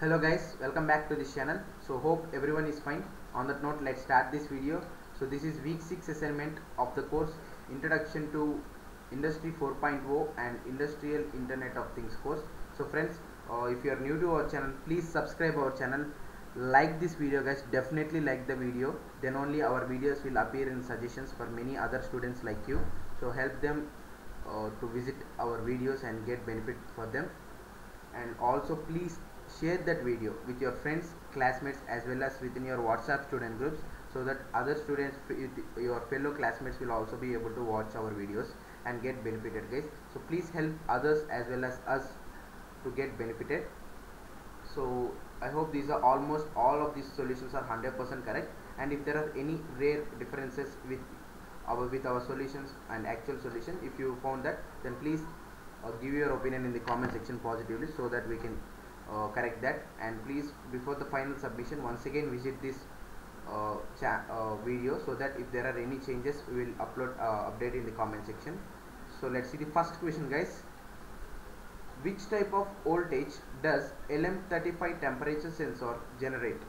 hello guys welcome back to this channel. So hope everyone is fine. On that note let's start this video. So this is week 6 assignment of the course introduction to industry 4.0 and industrial internet of things course. So friends uh, if you are new to our channel please subscribe our channel. Like this video guys. Definitely like the video. Then only our videos will appear in suggestions for many other students like you. So help them uh, to visit our videos and get benefit for them. And also please share that video with your friends classmates as well as within your whatsapp student groups so that other students your fellow classmates will also be able to watch our videos and get benefited guys. So please help others as well as us to get benefited. So i hope these are almost all of these solutions are 100% correct. And if there are any rare differences with our with our solutions and actual solution if you found that then please uh, give your opinion in the comment section positively so that we can uh, correct that. And please before the final submission once again visit this uh, uh, video so that if there are any changes we will upload uh, update in the comment section. So let's see the first question guys. Which type of voltage does LM35 temperature sensor generate?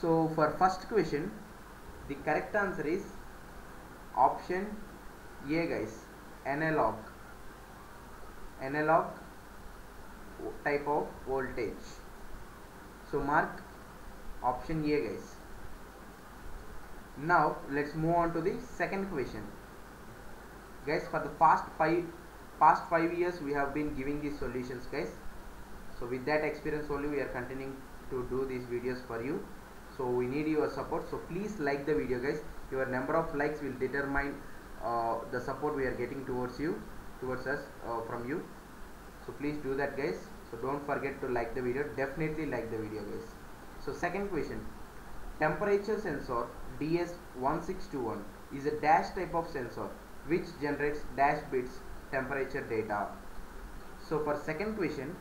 So for first question the correct answer is option A guys. Analog. Analog type of voltage. So mark option A guys. Now let's move on to the second question guys for the past five past five years we have been giving these solutions guys. So with that experience only we are continuing to do these videos for you. So we need your support. So please like the video guys. Your number of likes will determine uh, the support we are getting towards you towards us uh, from you so please do that guys. So don't forget to like the video. Definitely like the video guys. So second question. Temperature sensor DS1621 is a dash type of sensor which generates dash bits temperature data. So for second question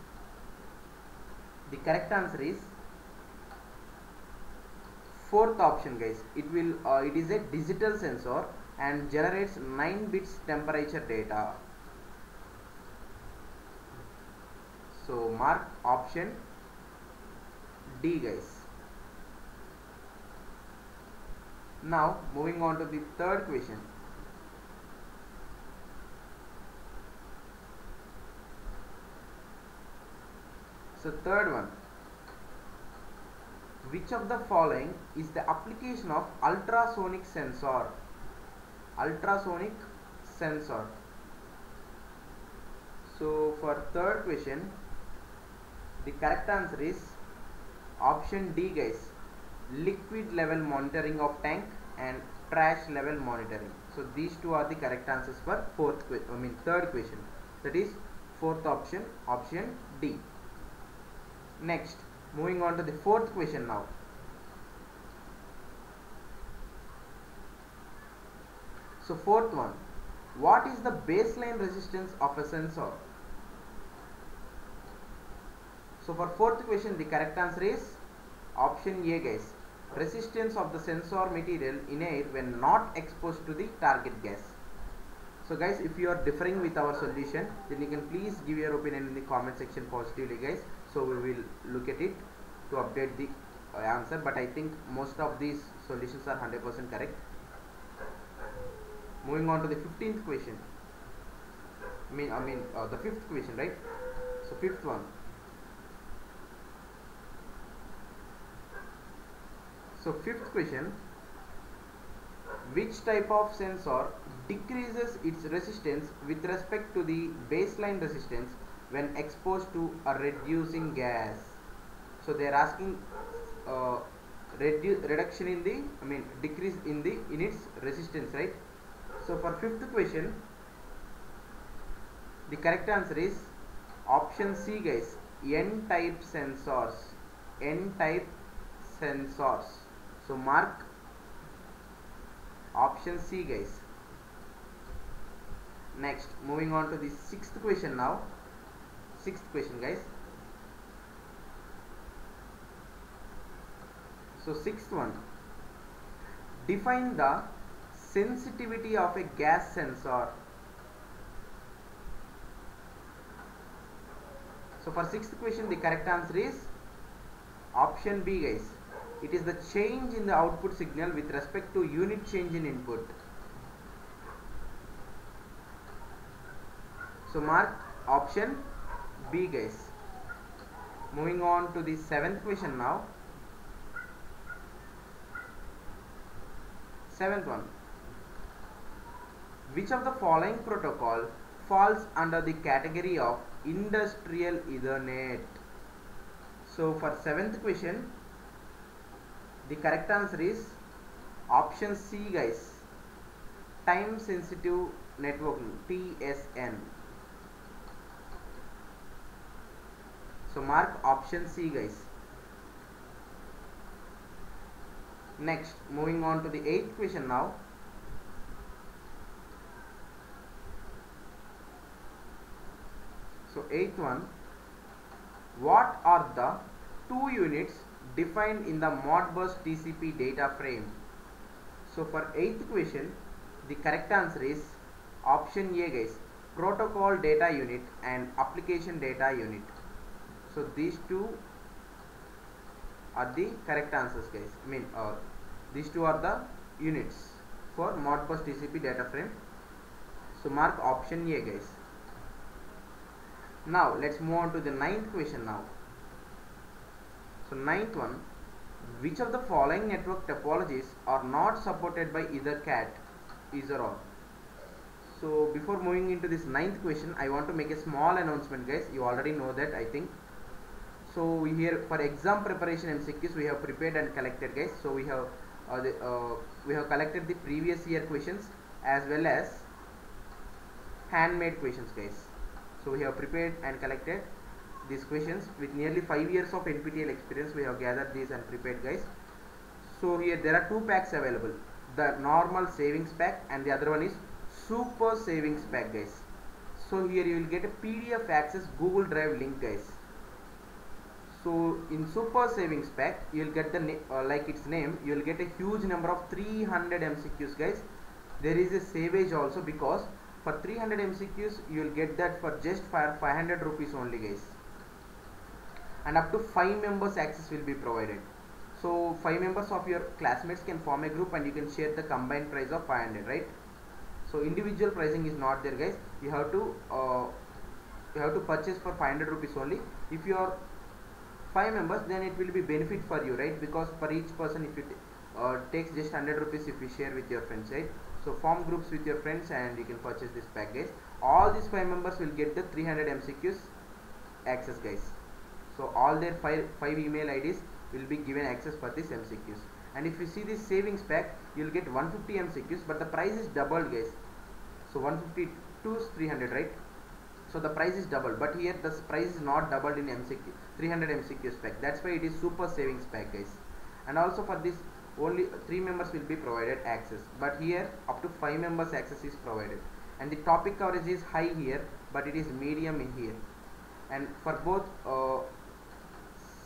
the correct answer is fourth option guys. It will uh, it is a digital sensor and generates 9 bits temperature data so mark option D guys. Now moving on to the third question. So third one. Which of the following is the application of ultrasonic sensor? Ultrasonic sensor. So for third question the correct answer is option D guys. Liquid level monitoring of tank and trash level monitoring. So these two are the correct answers for fourth question I mean third question. That is fourth option option D. Next moving on to the fourth question now. So fourth one. What is the baseline resistance of a sensor so for fourth question the correct answer is option A guys. Resistance of the sensor material in air when not exposed to the target gas. So guys if you are differing with our solution then you can please give your opinion in the comment section positively guys. So we will look at it to update the uh, answer. But I think most of these solutions are 100% correct. Moving on to the 15th question. I mean I mean uh, the fifth question right? So fifth one so fifth question. Which type of sensor decreases its resistance with respect to the baseline resistance when exposed to a reducing gas? So they are asking uh, redu reduction in the I mean decrease in the in its resistance right? So for fifth question the correct answer is option C guys. N type sensors. N type sensors so mark option C guys. Next moving on to the sixth question now. Sixth question guys. So sixth one. Define the sensitivity of a gas sensor. So for sixth question the correct answer is option b guys it is the change in the output signal with respect to unit change in input. So mark option b guys. Moving on to the seventh question now. Seventh one. Which of the following protocol falls under the category of industrial ethernet? So for seventh question the correct answer is option c guys. Time sensitive networking tsn so mark option c guys. Next moving on to the eighth question now. So eighth one. What are the two units defined in the modbus tcp data frame. So for eighth question the correct answer is option a guys. Protocol data unit and application data unit. So these two are the correct answers guys. I mean uh, these two are the units for modbus tcp data frame. So mark option a guys. Now let's move on to the ninth question now so ninth one which of the following network topologies are not supported by EtherCAT either or? So before moving into this ninth question i want to make a small announcement guys. You already know that i think. So here for exam preparation mcqs we have prepared and collected guys. So we have uh, the, uh, we have collected the previous year questions as well as handmade questions guys. So we have prepared and collected these questions with nearly 5 years of nptel experience we have gathered these and prepared guys. So here there are two packs available. The normal savings pack and the other one is super savings pack guys. So here you will get a pdf access google drive link guys. So in super savings pack you will get the uh, like its name you will get a huge number of 300 mcqs guys. There is a savage also because for 300 mcqs you will get that for just for 500 rupees only guys and up to 5 members access will be provided. So 5 members of your classmates can form a group and you can share the combined price of 500 right? So individual pricing is not there guys. You have to uh, you have to purchase for 500 rupees only. If you are 5 members then it will be benefit for you right? Because for each person if it uh, takes just 100 rupees if you share with your friends right? So form groups with your friends and you can purchase this package all these 5 members will get the 300 mcqs access guys so all their 5, five email ids will be given access for this mcqs and if you see this savings pack you will get 150 mcqs but the price is doubled guys. So 150 to 300 right? So the price is doubled. But here the price is not doubled in mcq 300 mcq spec that's why it is super savings pack guys. And also for this only three members will be provided access. But here up to five members access is provided. And the topic coverage is high here but it is medium in here. And for both uh,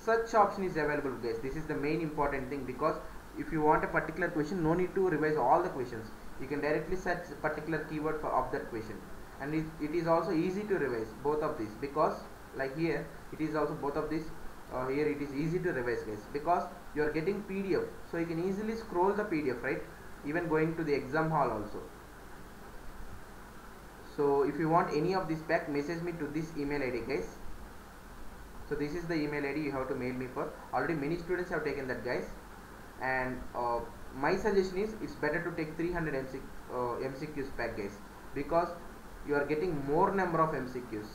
such option is available guys. This is the main important thing because if you want a particular question no need to revise all the questions. You can directly search a particular keyword for of that question. And it, it is also easy to revise both of these because like here it is also both of these uh, here it is easy to revise guys because you are getting PDF. So you can easily scroll the PDF right? Even going to the exam hall also. So if you want any of this pack message me to this email id guys so this is the email id you have to mail me for. Already many students have taken that guys. And uh, my suggestion is it's better to take 300 MC, uh, MCQs pack guys. Because you are getting more number of MCQs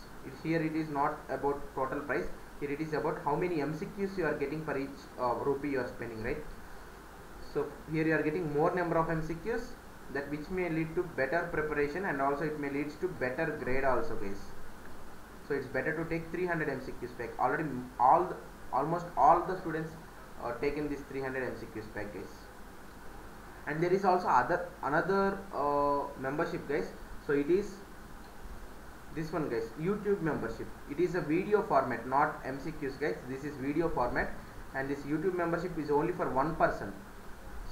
here it is not about total price here it is about how many MCQs you are getting for each uh, rupee you are spending right? So here you are getting more number of MCQs that which may lead to better preparation and also it may leads to better grade also guys so it's better to take 300 MCQs pack already all the, almost all the students uh, taken this 300 MCQs pack guys. And there is also other another uh, membership guys. So it is this one guys. Youtube membership. It is a video format not mcqs guys. This is video format. And this youtube membership is only for one person.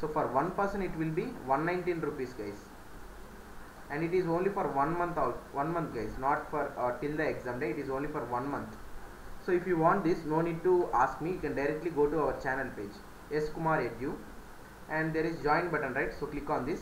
So for one person it will be 119 rupees guys and it is only for one month out one month guys not for uh, till the exam day it is only for one month. So if you want this no need to ask me you can directly go to our channel page s kumar edu. And there is join button right? So click on this.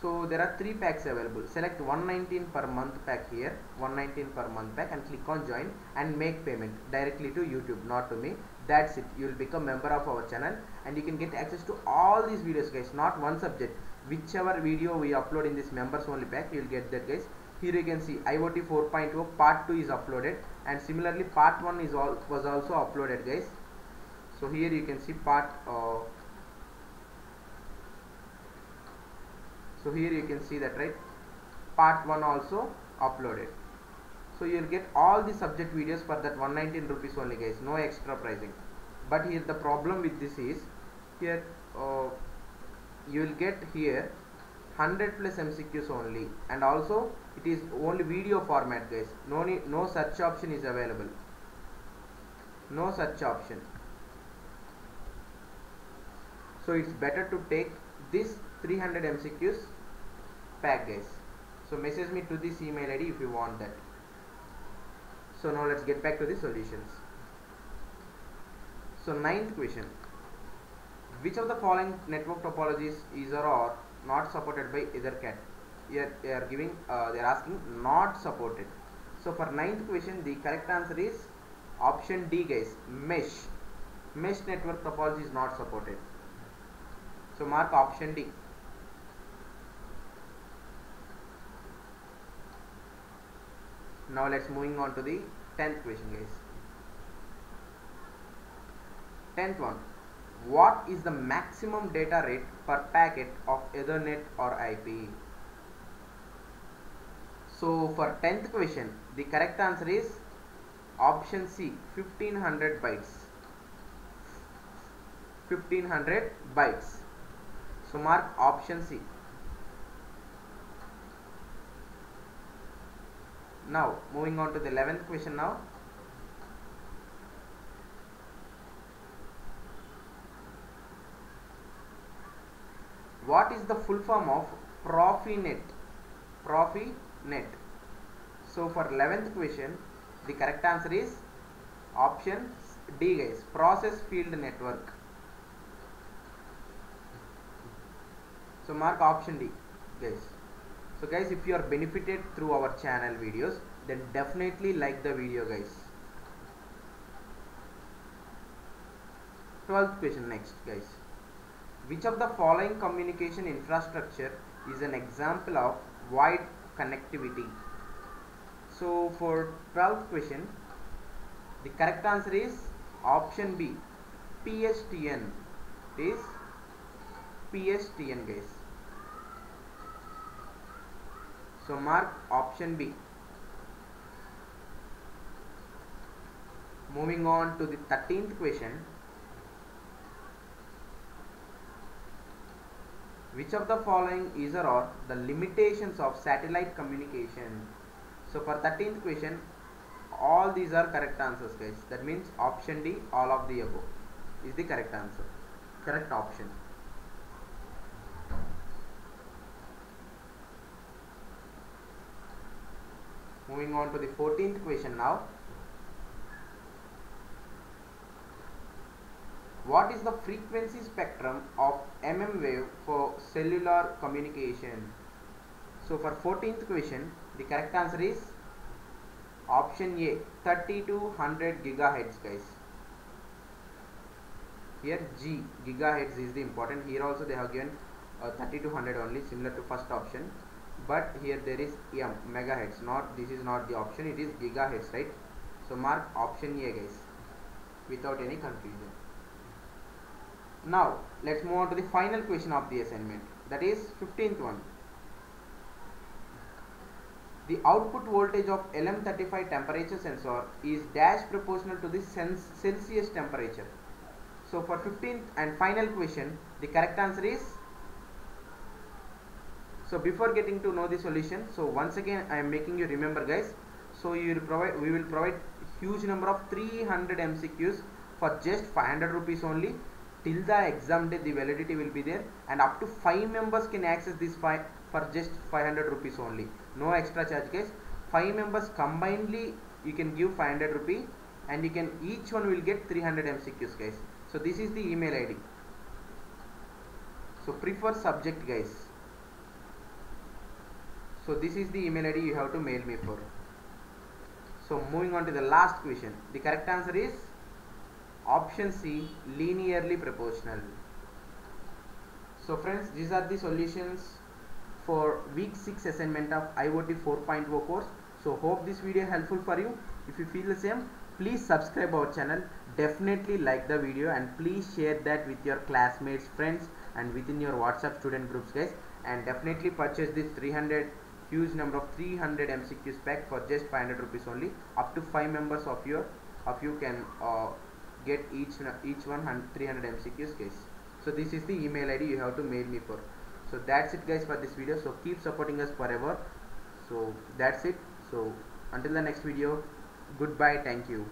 So there are three packs available. Select 119 per month pack here 119 per month pack and click on join and make payment directly to youtube not to me that's it. You will become member of our channel and you can get access to all these videos guys. Not one subject. Whichever video we upload in this members only pack you will get that guys. Here you can see IoT 4.0 part 2 is uploaded and similarly part 1 is all was also uploaded guys. So here you can see part uh, so here you can see that right? Part 1 also uploaded so you'll get all the subject videos for that 119 rupees only guys. No extra pricing. But here the problem with this is here uh, you will get here 100 plus MCQs only. And also it is only video format guys. No need, no search option is available. No search option. So it's better to take this 300 MCQs pack guys. So message me to this email ID if you want that so now let's get back to the solutions. So ninth question. Which of the following network topologies is or are not supported by EtherCAT here they are giving uh, they are asking not supported. So for ninth question the correct answer is option D guys. Mesh. Mesh network topology is not supported. So mark option D now let's moving on to the 10th question guys. 10th one. What is the maximum data rate per packet of ethernet or ip so for 10th question the correct answer is option c 1500 bytes. 1500 bytes. So mark option c now moving on to the 11th question now. What is the full form of profinet? Profinet. So for 11th question the correct answer is option d guys. Process field network. So mark option d guys so guys if you are benefited through our channel videos then definitely like the video guys. 12th question next guys. Which of the following communication infrastructure is an example of wide connectivity? So for 12th question the correct answer is option b pstn it is pstn guys so mark option b. Moving on to the 13th question. Which of the following is or are the limitations of satellite communication? So for 13th question all these are correct answers guys. That means option d all of the above is the correct answer. Correct option moving on to the 14th question now. What is the frequency spectrum of mm wave for cellular communication? So for 14th question the correct answer is option a 30 to 100 gigahertz guys. Here g gigahertz is the important. Here also they have given uh, 30 to 100 only similar to first option but here there is m megahertz. Not this is not the option it is gigahertz right? So mark option a guys without any confusion. Now let's move on to the final question of the assignment that is 15th one. The output voltage of LM35 temperature sensor is dash proportional to the Celsius temperature. So for 15th and final question the correct answer is so before getting to know the solution so once again I am making you remember guys. So you will provide we will provide huge number of 300 MCQs for just 500 rupees only. Till the exam day the validity will be there. And up to 5 members can access this for just 500 rupees only. No extra charge guys. Five members combinedly you can give 500 rupee and you can each one will get 300 mcqs guys. So this is the email id so prefer subject guys so this is the email id you have to mail me for. So moving on to the last question. The correct answer is option c linearly proportional. So friends these are the solutions for week 6 assignment of IoT 4.0 course. So hope this video helpful for you. If you feel the same please subscribe our channel. Definitely like the video and please share that with your classmates friends and within your whatsapp student groups guys. And definitely purchase this 300 huge number of 300 mcqs pack for just 500 rupees only. Up to five members of your of you can uh, get each each one 300 mcqs guys. So this is the email id you have to mail me for. So that's it guys for this video. So keep supporting us forever. So that's it. So until the next video goodbye. Thank you